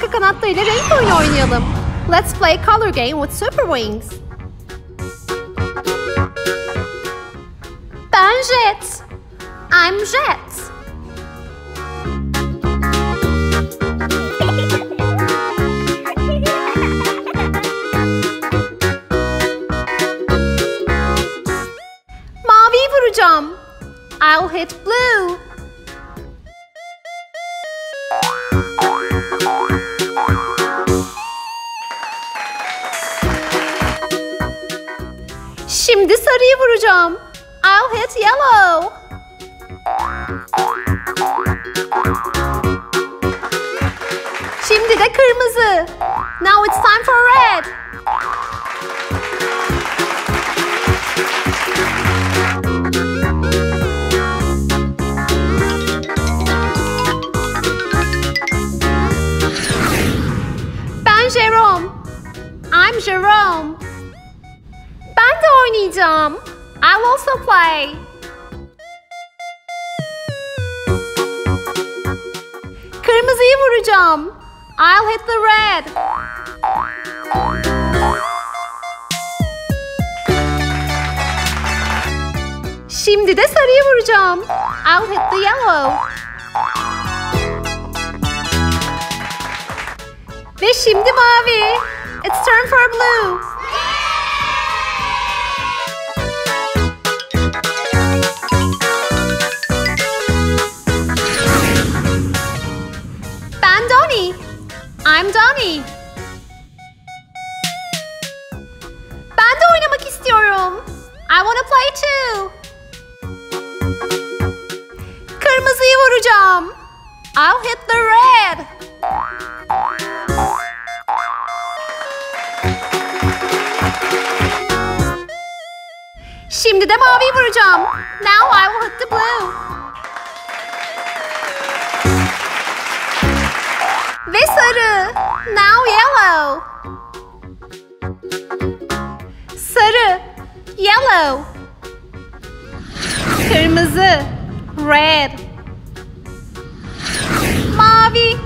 kanatlarıyla renk oyunu oynayalım. Let's play color game with super wings. Ben Jett. I'm Jett. I'll hit blue. Şimdi sarıyı vuracağım. I'll hit yellow. Şimdi de kırmızı. Now it's time for red. Ben Jerome. I'm Jerome. Oynayacağım. I'll also play. Kırmızıyı vuracağım. I'll hit the red. Şimdi de sarıyı vuracağım. I'll hit the yellow. Ve şimdi mavi. It's turn for blue. I'm Donnie. Ben de oynamak istiyorum. I wanna play too. Kırmızıyı vuracağım. I'll hit the red. Şimdi de mavi vuracağım. Now I will hit the blue. Sarı. Now yellow. Sarı. Yellow. Kırmızı. Red. Mavi.